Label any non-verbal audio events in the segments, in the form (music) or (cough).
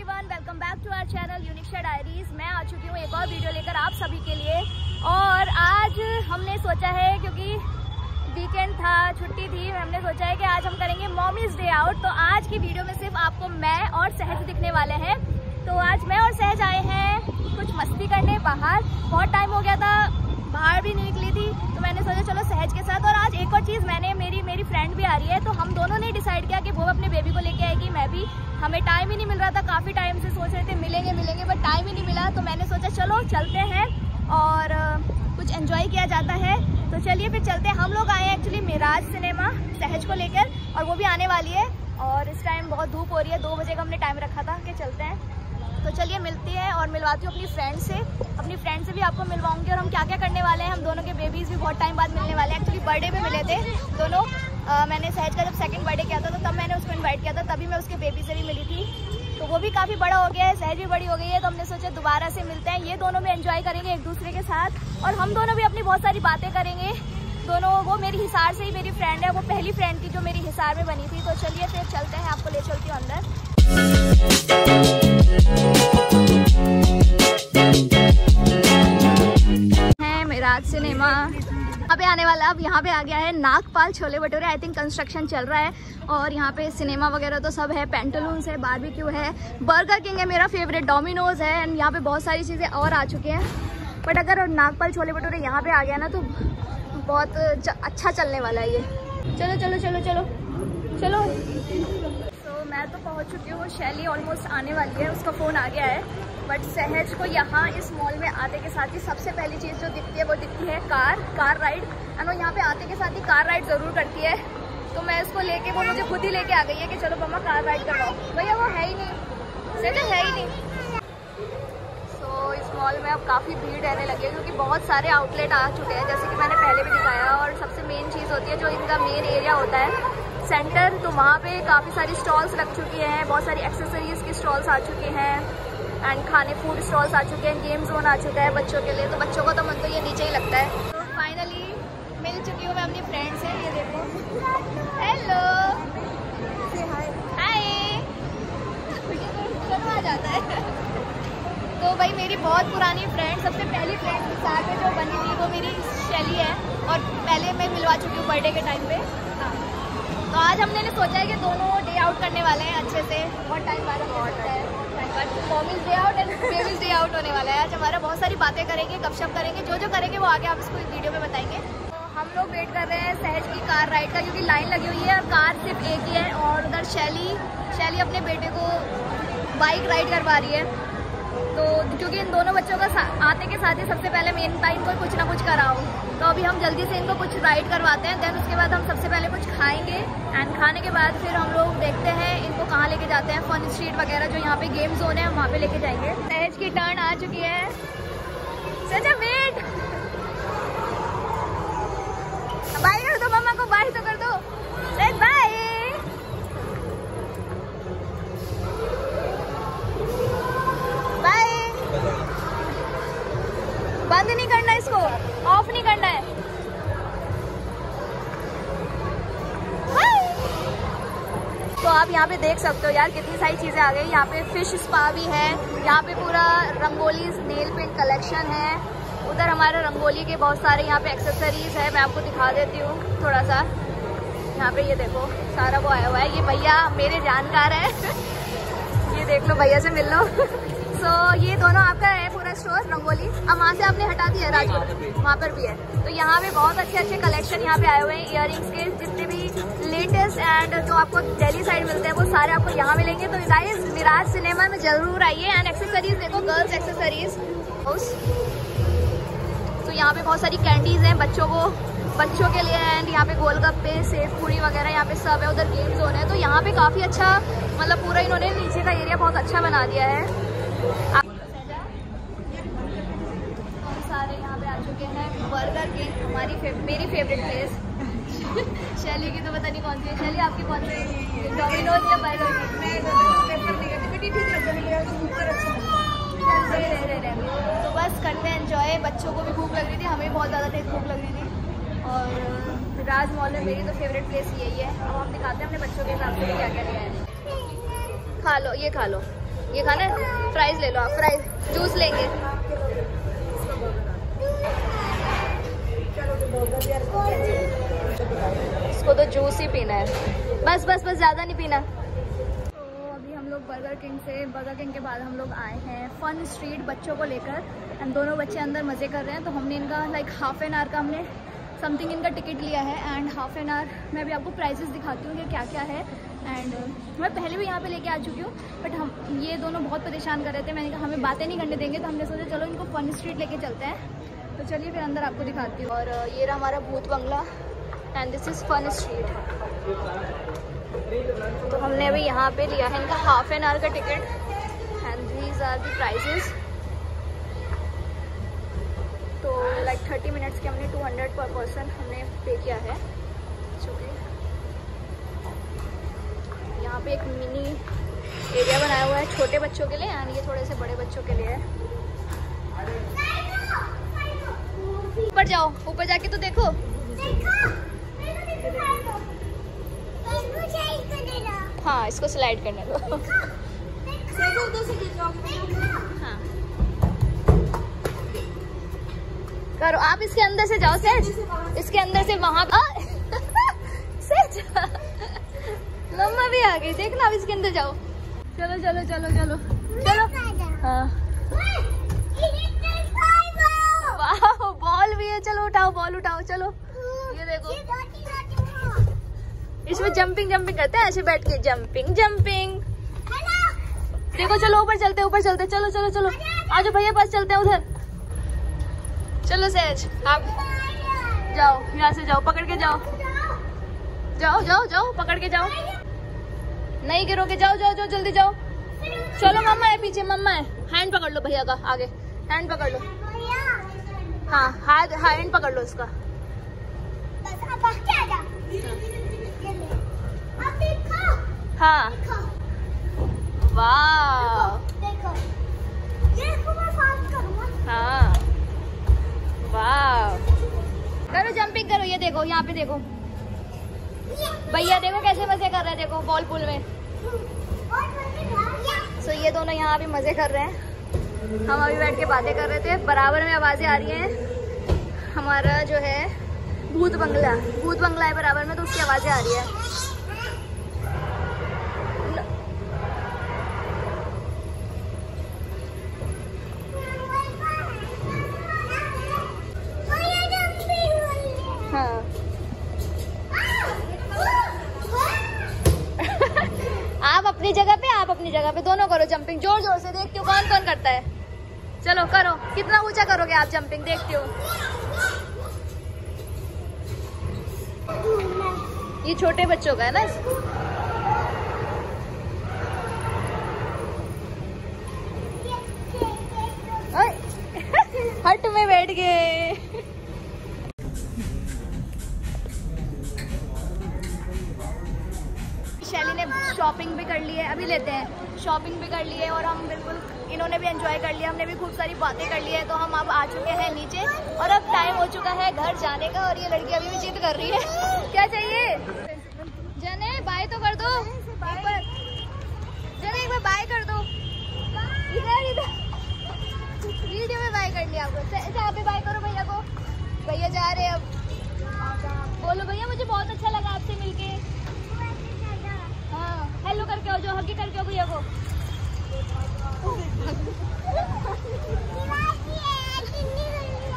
Everyone welcome back to our channel Uniksha diaries मैं आ चुकी हूँ एक और वीडियो लेकर आप सभी के लिए। और आज हमने सोचा है, क्योंकि वीकेंड था, छुट्टी थी, हमने सोचा है कि आज हम करेंगे मॉमीज डे आउट तो आज की वीडियो में सिर्फ़ आपको मैं और सहज दिखने वाले हैं। तो आज मैं और सहज आए हैं कुछ मस्ती करने बाहर। बहुत टाइम हो गया था, बाहर भी नहीं निकली थी तो मैंने सोचा चलो सहज के साथ और एक और चीज़ मैंने, मेरी मेरी फ्रेंड भी आ रही है तो हम दोनों ने डिसाइड किया कि वो अपने बेबी को लेके आएगी। मैं भी, हमें टाइम ही नहीं मिल रहा था, काफ़ी टाइम से सोच रहे थे, मिलेंगे मिलेंगे बट टाइम ही नहीं मिला तो मैंने सोचा चलो, चलते हैं, और कुछ एंजॉय किया जाता है। तो चलिए फिर चलते हैं। हम लोग आए हैं एक्चुअली मिराज सिनेमा सहज को लेकर, और वो भी आने वाली है, और इस टाइम बहुत धूप हो रही है, दो बजे का हमने टाइम रखा था कि चलते हैं। तो चलिए मिलती है और मिलवाती हूँ अपनी फ्रेंड से। अपनी फ्रेंड से भी आपको मिलवाऊँगी और हम क्या क्या करने वाले हैं। हम दोनों के बेबीज भी बहुत टाइम बाद मिलने वाले हैं। एक्चुअली बर्थडे पे मिले थे। दोनों आ, मैंने सहज का जब सेकंड बर्थडे किया था तो तब मैंने उसको इन्वाइट किया था। तभी मैं उसके बेबी से भी मिली थी। तो वो भी काफ़ी बड़ा हो गया है सहज भी बड़ी हो गई है। तो हमने सोचा दोबारा से मिलते हैं। ये दोनों भी एंजॉय करेंगे एक दूसरे के साथ। और हम दोनों भी अपनी बहुत सारी बातें करेंगे। दोनों वो मेरी हिसार से ही मेरी फ्रेंड है। वो पहली फ्रेंड थी जो मेरी हिसार में बनी थी। तो चलिए फिर चलते हैं आपको ले चलती हूँ अंदर। है सिनेमा। पे आने वाला, अब यहाँ पे आ गया है Nagpal chole bhature. I think construction चल रहा है और यहाँ पे सिनेमा वगैरह तो सब है पेंटलून्स है बारबेक्यू है। बर्गर किंग है मेरा फेवरेट डोमिनोज है। एंड यहाँ पे बहुत सारी चीज़ें और आ चुकी हैं। बट अगर नागपाल छोले भटूरे यहाँ पे आ गया ना तो बहुत अच्छा चलने वाला है ये। चलो चलो चलो चलो। चलो। मैं तो पहुँच चुकी हूँ, शैली ऑलमोस्ट आने वाली है, उसका फ़ोन आ गया है। बट सहज को यहाँ इस मॉल में आते के साथ ही सबसे पहली चीज़ जो दिखती है, वो दिखती है कार कार राइड एंड वो यहाँ पे आते के साथ ही कार राइड ज़रूर करती है। तो मैं उसको लेके, वो मुझे खुद ही लेके आ गई है कि चलो मम्मा कार राइड करवाओ। भैया, वो है ही नहीं। सहज है ही नहीं। तो इस मॉल में अब काफ़ी भीड़ रहने लगी है, क्योंकि बहुत सारे आउटलेट आ चुके हैं, जैसे कि मैंने पहले भी दिखाया और सबसे मेन चीज़ होती है जो इनका मेन एरिया होता है। सेंटर तो वहाँ पे काफ़ी सारी स्टॉल्स लग चुकी हैं, बहुत सारी एक्सेसरीज़ की स्टॉल्स आ चुकी हैं एंड खाने फ़ूड स्टॉल्स आ चुके हैं गेम जोन आ चुका है बच्चों के लिए तो बच्चों को तो मन तो ये नीचे ही लगता है। तो फाइनली मिल चुकी हूँ मैं अपनी फ्रेंड से, ये देखो। हेलो हाय आ जाता है। तो भाई मेरी बहुत पुरानी फ्रेंड सबसे पहली फ्रेंड के साथ में जो बनी थी, वो मेरी शैली है, और पहले मैं मिलवा चुकी हूँ बर्थडे के टाइम पे। तो आज हमने ने सोचा है कि दोनों डे आउट करने वाले हैं अच्छे से। बहुत टाइम बाद day out and babies day out होने वाला है। आज हमारा बहुत सारी बातें करेंगे गपशप करेंगे। जो जो करेंगे वो आगे आप इसको इस वीडियो में बताएँगे। तो हम लोग वेट कर रहे हैं सहज की कार राइड का क्योंकि लाइन लगी हुई है और कार सिर्फ़ एक ही है। और उधर शैली शैली अपने बेटे को बाइक राइड करवा रही है। तो क्योंकि इन दोनों बच्चों का हैं ही, सबसे पहले मेन टाइम को कुछ ना कुछ कराओ तो अभी हम जल्दी से इनको कुछ राइड करवाते हैं देन उसके बाद हम सबसे पहले कुछ खाएँगे। एंड खाने के बाद फिर हम लोग देखते हैं इनको कहाँ लेके जाते हैं फन स्ट्रीट वगैरह जो यहाँ पे गेम जोन है, हम वहाँ पे लेके जाएँगे। सहज की टर्न आ चुकी है। देख सकते हो यार कितनी सारी चीज़ें आ गई। यहाँ पे फ़िश स्पा भी है यहाँ पे पूरा रंगोली नेल पेंट कलेक्शन है। उधर हमारे रंगोली के बहुत सारे यहाँ पे एक्सेसरीज है मैं आपको दिखा देती हूँ थोड़ा सा यहाँ पे ये देखो सारा वो आया हुआ है। ये भैया मेरे जानकार है। (laughs) ये देख लो भैया से मिल लो। सो (laughs) so, ये दोनों आपका है पूरा स्टोर रंगोली। अब वहाँ से आपने हटा दिया राजपुर वहाँ पर भी है। तो यहाँ पे बहुत अच्छे अच्छे कलेक्शन यहाँ पे आए हुए हैं इयर के जितने भी लेटेस्ट एंड जो आपको दिल्ली साइड मिलते हैं वो सारे आपको यहाँ मिलेंगे। तो गाइस मिराज सिनेमा में ज़रूर आइए एंड एक्सेसरीज देखो गर्ल्स एक्सेसरीज तो यहाँ पे बहुत सारी कैंडीज हैं बच्चों को बच्चों के लिए एंड यहाँ पे गोलगप्पे सेव पूरी वगैरह यहाँ पे सब है उधर गेम जोन है। तो यहाँ पे काफ़ी अच्छा मतलब पूरा इन्होंने नीचे का एरिया बहुत अच्छा बना दिया है। सारे यहाँ पे आ चुके हैं बर्गर किंग हमारी फेव, मेरी फेवरेट प्लेस शैली की तो पता नहीं कौन सी है। शैली आपकी कौन सी डोमिनोज या तो बस करते हैं एंजॉय बच्चों को भी भूख लग रही थी हमें बहुत ज़्यादा तेज भूख लग रही थी। और राज मॉल में मेरी तो फेवरेट प्लेस यही है। अब हम दिखाते हैं अपने बच्चों के हिसाब से क्या क्या लिया है। खा लो ये खा लो। ये खाना है? फ्राइज ले लो आप फ्राइज जूस लेंगे। इसको तो जूस ही पीना है। बस बस बस, ज़्यादा नहीं पीना। तो अभी हम लोग बर्गर किंग से बर्गर किंग के बाद हम लोग आए हैं फन स्ट्रीट बच्चों को लेकर। एंड दोनों बच्चे अंदर मज़े कर रहे हैं तो हमने इनका लाइक हाफ़ एन आवर का हमने समथिंग इनका टिकट लिया है। एंड हाफ़ एन आवर मैं भी आपको प्राइजेस दिखाती हूँ कि क्या क्या है। एंड मैं पहले भी यहाँ पे लेके आ चुकी हूँ बट हम, ये दोनों बहुत परेशान कर रहे थे। मैंने कहा, हमें बातें नहीं करने देंगे तो हमने सोचा, चलो इनको फन स्ट्रीट लेके चलते हैं। तो चलिए फिर अंदर आपको दिखाती हूँ। और ये रहा हमारा भूत बंगला। And this is Fun Street तो हमने अभी यहाँ पे लिया है इनका हाफ़ एन आवर का ticket and these are the prices तो लाइक थर्टी मिनट्स के हमने टू हंड्रेड पर पर्सन हमने पे किया है. यहाँ पे एक मिनी एरिया बनाया हुआ है छोटे बच्चों के लिए एंड ये थोड़े से बड़े बच्चों के लिए है. ऊपर जाओ, ऊपर जाके तो देखो. हाँ इसको स्लाइड करने दो। करो, आप इसके अंदर से जाओ, सेज। इसके अंदर से वहाँ (laughs) सेज। मम्मा भी आ गई, देखना आप इसके अंदर जाओ। चलो चलो चलो चलो। चलो। हाँ। बॉल भी है। चलो, उठाओ, बॉल उठाओ, चलो। ये देखो। इसमें जंपिंग जंपिंग करते हैं ऐसे बैठ के जंपिंग जंपिंग देखो चलो ऊपर चलते ऊपर चलते चलो चलो चलो। आज भैया पास चलते हैं उधर। चलो सहज आप जाओ यहाँ से जाओ पकड़ के जाओ। जाओ जाओ जाओ पकड़ के जाओ। नहीं गिरोगे जाओ जाओ जाओ जल्दी जाओ। चलो मम्मा है पीछे मम्मा है। हैंड पकड़ लो भैया का आगे। हैंड पकड़ लो। हाँ हाथ हैंड पकड़ लो उसका। हाँ। वाह। हाँ। वाह। करो जंपिंग करो। ये देखो यहाँ पे देखो। भैया देखो कैसे मज़े कर रहे हैं देखो बॉल पुल में। सो so, ये दोनों यहाँ भी मज़े कर रहे हैं। हम अभी बैठ के बातें कर रहे थे। बराबर में आवाज़ें आ रही हैं। हमारा जो है भूत बंगला। भूत बंगला है बराबर में तो उसकी आवाज़ें आ रही है हाँ। जगह पे दोनों करो जंपिंग ज़ोर ज़ोर से देखती हो कौन कौन करता है। चलो, करो, कितना ऊँचा करोगे आप जंपिंग देखती हो। ये छोटे बच्चों का है ना? (laughs) हट में बैठ गए। शैली ने शॉपिंग भी कर ली है, अभी लेते हैं। शॉपिंग भी कर ली है और हम बिल्कुल इन्होंने भी एंजॉय कर लिया, हमने भी खूब सारी बातें कर ली है तो हम अब आ चुके हैं नीचे और अब टाइम हो चुका है घर जाने का और ये लड़की अभी भी जिद कर रही है। (laughs) क्या चाहिए? जने बाय तो कर दो। जने, एक बार बाय कर दो। इधर इधर। वीडियो में बाय कर लिया आपको। यहाँ पे बाय करो भैया को। भैया जा रहे हैं अब बोलो भैया मुझे बहुत अच्छा लगा आपसे मिलके हाँ हेलो जो हगी करके भैया को।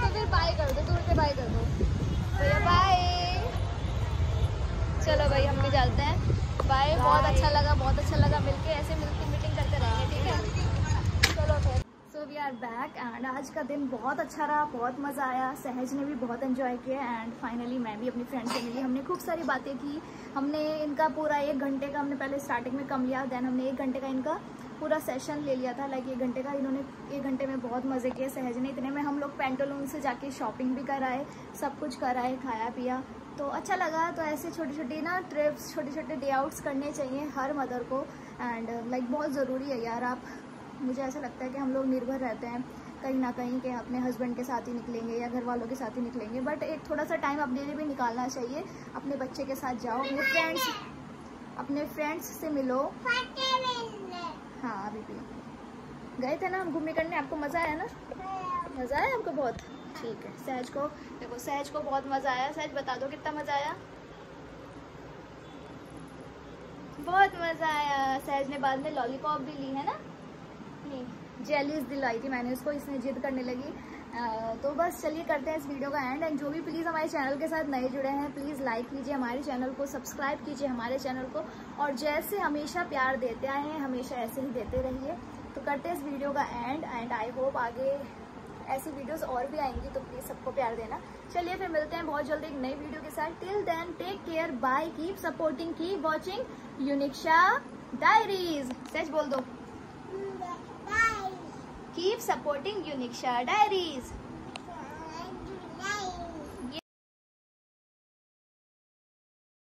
तो फिर बाय कर दो दूर से बाय कर दो। भैया बाय चलो भाई हम भी चलते हैं। बाय बहुत अच्छा लगा बहुत अच्छा लगा। मिलके ऐसे मिलके मीटिंग करते रहेंगे ठीक है चलो फिर so we are back and आज का दिन बहुत अच्छा रहा, बहुत मज़ा आया। सहज ने भी बहुत इन्जॉय किया एंड फाइनली मैं भी अपनी फ्रेंड से मिली। हमने खूब सारी बातें की। हमने इनका पूरा एक घंटे का हमने पहले स्टार्टिंग में कम लिया देन हमने एक घंटे का इनका पूरा सेशन ले लिया था। लाइक एक घंटे का इन्होंने, एक घंटे में बहुत मज़े किए। सहज ने इतने में हम लोग पेंटोलून से जाके शॉपिंग भी कराए, सब कुछ कराए, खाया, पिया। तो अच्छा लगा। तो ऐसे छोटी छोटी ना ट्रिप्स छोटे छोटे डे आउट्स करने चाहिए हर मदर को। एंड लाइक बहुत ज़रूरी है यार। आप मुझे ऐसा लगता है कि हम लोग निर्भर रहते हैं, कहीं ना कहीं के अपने हस्बैंड के साथ ही निकलेंगे या घर वालों के साथ ही निकलेंगे बट एक थोड़ा सा टाइम अपने लिए भी निकालना चाहिए। अपने बच्चे के साथ जाओ, अपने फ्रेंड्स अपने फ्रेंड्स से मिलो। हाँ अभी भी। गए थे ना हम घूमने करने? आपको मज़ा आया ना? मज़ा आया आपको बहुत? ठीक है। सहज को, देखो, सहज को बहुत मज़ा आया। सहज बता दो, कितना मज़ा आया? बहुत मज़ा आया। सहज ने बाद में लॉलीपॉप भी ली, है ना? जेलीज दिलाई थी, मैंने उसको, इसने जिद करने लगी। तो बस चलिए करते हैं इस वीडियो का एंड एंड जो भी प्लीज़ हमारे चैनल के साथ नए जुड़े हैं प्लीज़ लाइक कीजिए हमारे चैनल को सब्सक्राइब कीजिए हमारे चैनल को। और जैसे हमेशा प्यार देते आए हैं, हमेशा ऐसे ही देते रहिए। तो करते हैं इस वीडियो का एंड एंड आई होप आगे ऐसी वीडियोस और भी आएँगी तो प्लीज़ सबको प्यार देना। चलिए फिर मिलते हैं बहुत जल्दी एक नई वीडियो के साथ। Till then take care bye keep supporting keep watching Uniksha diaries सच बोल दो। Keep supporting यूनिक्षा diaries